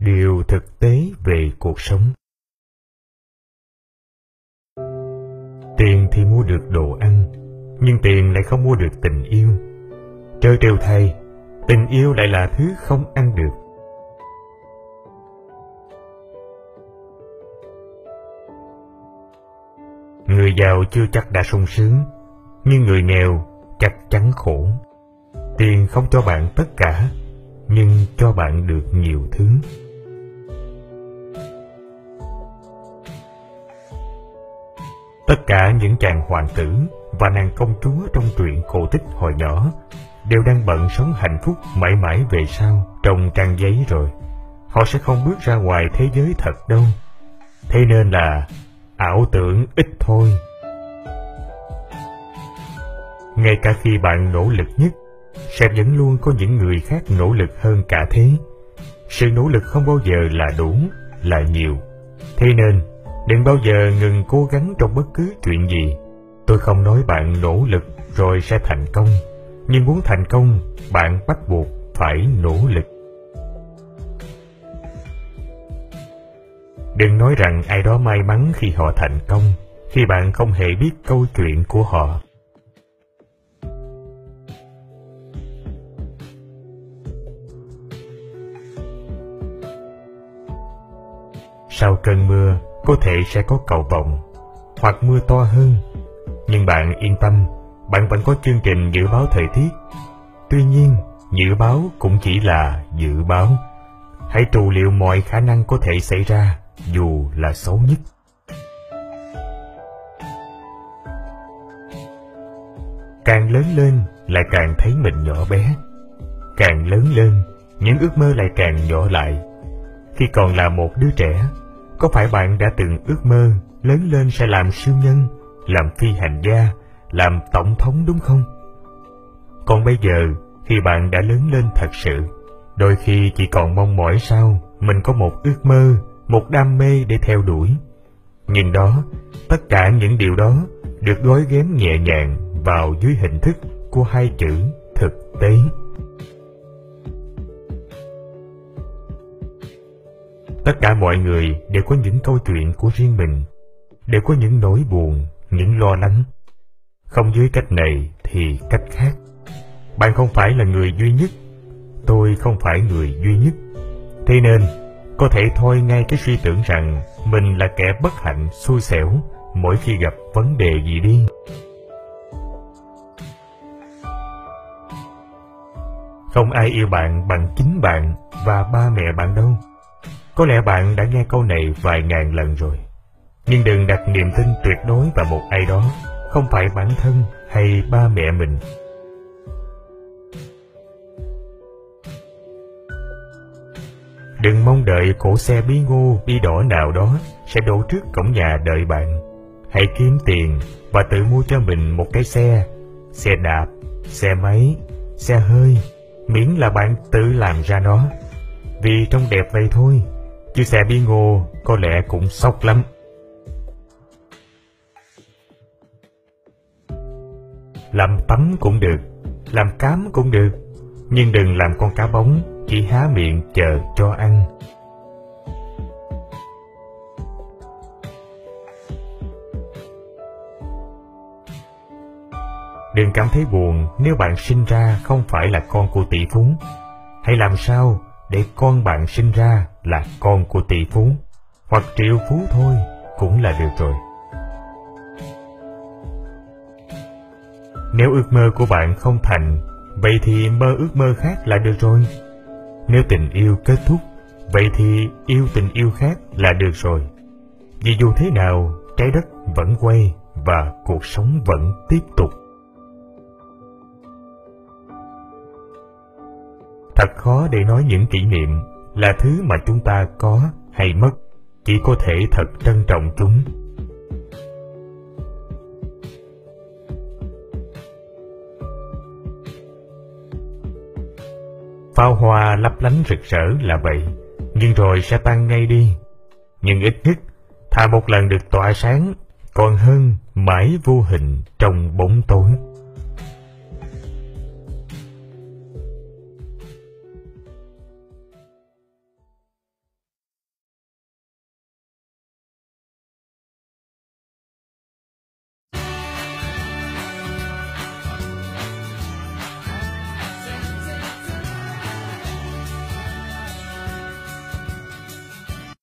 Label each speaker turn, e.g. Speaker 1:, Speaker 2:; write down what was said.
Speaker 1: điều thực tế về cuộc sống. Tiền thì mua được đồ ăn, nhưng tiền lại không mua được tình yêu. Trơ trêu thay tình yêu lại là thứ không ăn được. Người giàu chưa chắc đã sung sướng nhưng người nghèo chắc chắn khổ tiền không cho bạn tất cả, nhưng cho bạn được nhiều thứ Tất cả những chàng hoàng tử và nàng công chúa trong truyện cổ tích hồi nhỏ đều đang bận sống hạnh phúc mãi mãi về sau trong trang giấy rồi. Họ sẽ không bước ra ngoài thế giới thật đâu. Thế nên là ảo tưởng ít thôi. Ngay cả khi bạn nỗ lực nhất, sẽ vẫn luôn có những người khác nỗ lực hơn cả thế. Sự nỗ lực không bao giờ là đủ, là nhiều. Thế nên, Đừng bao giờ ngừng cố gắng trong bất cứ chuyện gì. Tôi không nói bạn nỗ lực rồi sẽ thành công, nhưng muốn thành công, bạn bắt buộc phải nỗ lực. Đừng nói rằng ai đó may mắn khi họ thành công, khi bạn không hề biết câu chuyện của họ. Sau cơn mưa, có thể sẽ có cầu vồng hoặc mưa to hơn. Nhưng bạn yên tâm, bạn vẫn có chương trình dự báo thời tiết. Tuy nhiên, dự báo cũng chỉ là dự báo. Hãy trù liệu mọi khả năng có thể xảy ra, dù là xấu nhất. Càng lớn lên lại càng thấy mình nhỏ bé. Càng lớn lên, những ước mơ lại càng nhỏ lại. Khi còn là một đứa trẻ, có phải bạn đã từng ước mơ lớn lên sẽ làm siêu nhân, làm phi hành gia, làm tổng thống đúng không? Còn bây giờ, khi bạn đã lớn lên thật sự, đôi khi chỉ còn mong mỏi sao mình có một ước mơ, một đam mê để theo đuổi. Nhưng đó, tất cả những điều đó được gói ghém nhẹ nhàng vào dưới hình thức của hai chữ thực tế. Tất cả mọi người đều có những câu chuyện của riêng mình, đều có những nỗi buồn, những lo lắng. Không dưới cách này thì cách khác. Bạn không phải là người duy nhất, tôi không phải người duy nhất. Thế nên, có thể thôi ngay cái suy tưởng rằng mình là kẻ bất hạnh, xui xẻo mỗi khi gặp vấn đề gì đi. Không ai yêu bạn bằng chính bạn và ba mẹ bạn đâu. Có lẽ bạn đã nghe câu này vài ngàn lần rồi. Nhưng đừng đặt niềm tin tuyệt đối vào một ai đó, không phải bản thân hay ba mẹ mình. Đừng mong đợi cổ xe bí ngô bí đỏ nào đó sẽ đổ trước cổng nhà đợi bạn. Hãy kiếm tiền và tự mua cho mình một cái xe, xe đạp, xe máy, xe hơi, miễn là bạn tự làm ra nó. Vì trông đẹp vậy thôi chứ xe bi ngô có lẽ cũng sốc lắm. Làm tắm cũng được, làm cám cũng được, nhưng đừng làm con cá bóng, chỉ há miệng chờ cho ăn. Đừng cảm thấy buồn nếu bạn sinh ra không phải là con của tỷ phú. Hãy làm sao để con bạn sinh ra là con của tỷ phú hoặc triệu phú thôi cũng là được rồi. Nếu ước mơ của bạn không thành, vậy thì mơ ước mơ khác là được rồi. Nếu tình yêu kết thúc, vậy thì yêu tình yêu khác là được rồi. Vì dù thế nào, trái đất vẫn quay và cuộc sống vẫn tiếp tục. Thật khó để nói những kỷ niệm là thứ mà chúng ta có hay mất, chỉ có thể thật trân trọng chúng. Pháo hoa lấp lánh rực rỡ là vậy, nhưng rồi sẽ tan ngay đi. Nhưng ít nhất, thà một lần được tỏa sáng, còn hơn mãi vô hình trong bóng tối.